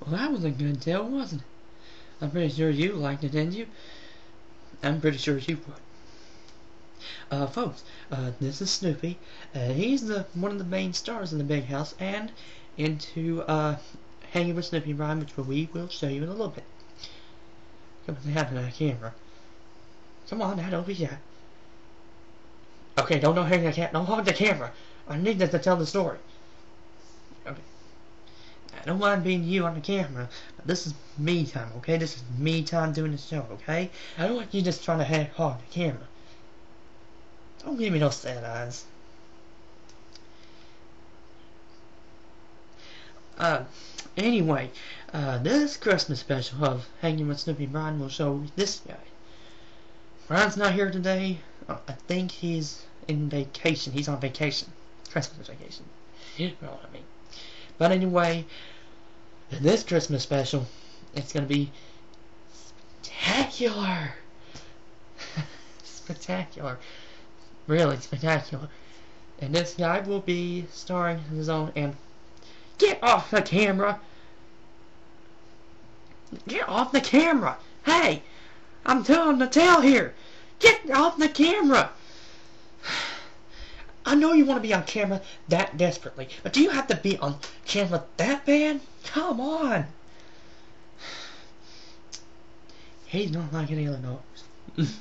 Well, that was a good tale, wasn't it? I'm pretty sure you liked it, didn't you? I'm pretty sure you would. Uh, folks, uh, this is Snoopy. Uh, he's the one of the main stars in the Big House and into uh, Hanging with Snoopy Brian, which we will show you in a little bit. Come on, have that camera. Come on, now, don't be shy. Okay, don't don't hang the cat. Don't hog the camera. I need this to tell the story. I don't mind being you on the camera, but this is me time, okay? This is me time doing the show, okay? I don't want you just trying to hang hog the camera. Don't give me no sad eyes. Uh, anyway, uh, this Christmas special of Hanging with Snoopy Brian will show this guy. Brian's not here today. Uh, I think he's in vacation. He's on vacation. Christmas vacation. You know what I mean. But anyway, in this Christmas special, it's gonna be spectacular. spectacular. Really spectacular. And this guy will be starring his own and Get off the camera! Get off the camera! Hey! I'm telling the tale here! Get off the camera! I know you want to be on camera that desperately, but do you have to be on camera that bad? Come on! He's not like any other dogs.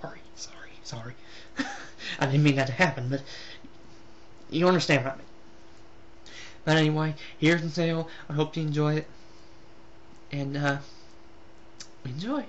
sorry, sorry, sorry. I didn't mean that to happen, but you understand what I mean. But anyway, here's the sale. I hope you enjoy it. And, uh, enjoy.